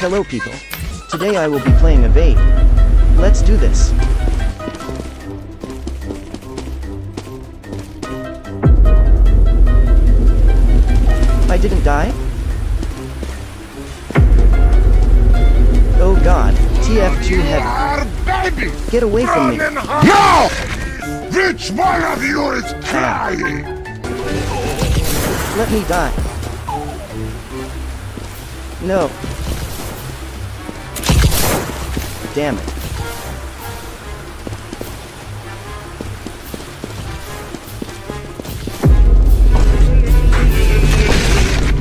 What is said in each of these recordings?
Hello people. Today I will be playing Evade. Let's do this. I didn't die? Oh god, TF2 heavy. Our baby! Get away from me. No! Which one of you is crying? Let me die. No. Damn it.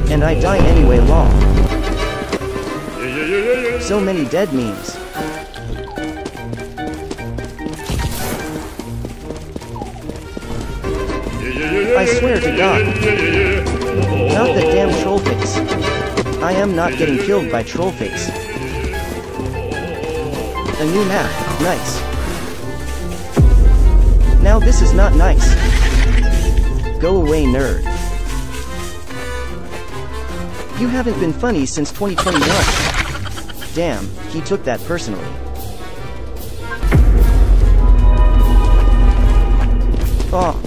And I die anyway long. So many dead memes. I swear to God. Not that damn troll trollface. I am not getting killed by troll trollface. A new map, nice. Now this is not nice. Go away nerd. You haven't been funny since 2021. Damn, he took that personally. Oh.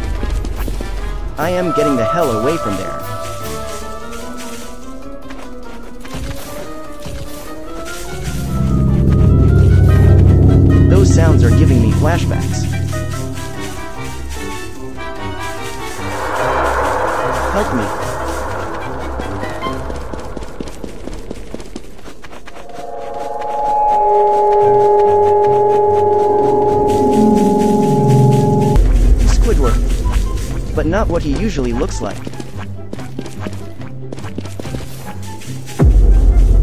I am getting the hell away from there. Giving me flashbacks. Help me. Squidward. But not what he usually looks like.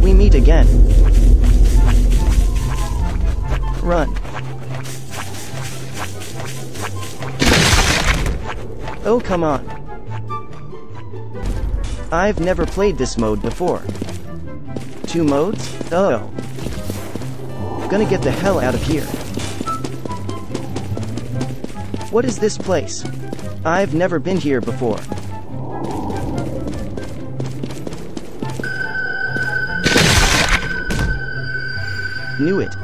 We meet again. Run. Oh come on. I've never played this mode before. Two modes? Oh. Gonna get the hell out of here. What is this place? I've never been here before. Knew it.